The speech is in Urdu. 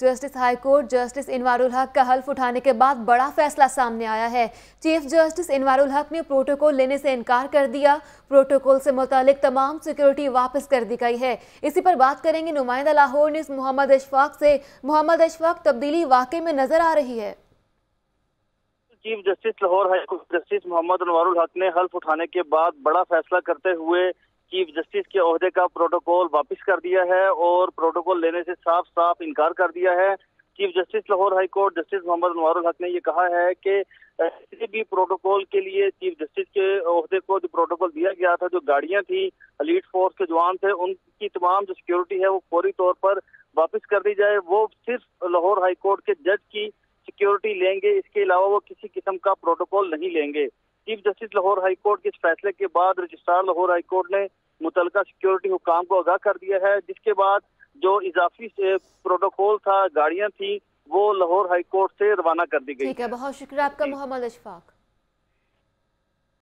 Justice high court justice Anwar ul Haq کا حلف اٹھانے کے بعد بڑا فیصلہ سامنے آیا ہے۔ چیف جسٹس انوار الحق نے پروٹوکول لینے سے انکار کر دیا۔ پروٹوکول سے متعلق تمام سیکیورٹی واپس کر دی گئی ہے۔ اسی پر بات کریں گے نمائندہ لاہور نے محمد اشفاق سے۔ محمد اشفاق، تبدیلی واقع میں نظر آ رہی ہے۔ Chief justice Lahore high court justice Muhammad Anwar ul Haq نے حلف اٹھانے کے بعد بڑا فیصلہ کرتے ہوئے چیف جسٹس کے عہدے کا پروٹوکول واپس کر دیا ہے اور پروٹوکول لینے سے صاف صاف انکار کر دیا ہے۔ Chief justice Lahore high court justice Muhammad Anwar ul Haq نے یہ کہا ہے کہ کسی بھی پروٹوکول کے لیے چیف جسٹس کے عہدے کو جو پروٹوکول دیا گیا تھا، جو گاڑیاں تھیں لیڈ فورس کے جوان تھے، ان کی تمام جو سیکیورٹی ہے وہ فوری طور پر واپس کر دی جائے۔ وہ صرف لاہور ہائی کورٹ کے جج کی سیکیورٹی لیں گے، اس کے علاوہ وہ کسی قسم کا پروٹوکول نہیں لیں گے۔ Chief justice Lahore high court کے اس فیصلے کے بعد رجسٹرار لاہور ہائی کورٹ نے متعلقہ سیکیورٹی حکام کو آگاہ کر دیا ہے جس کے بعد جو اضافی پروٹوکول تھا گاڑیاں تھیں وہ لاہور ہائی کورٹ سے روانہ کر دی گئی۔ ٹھیک ہے بہت شکریہ آپ کا محمد اشفاق۔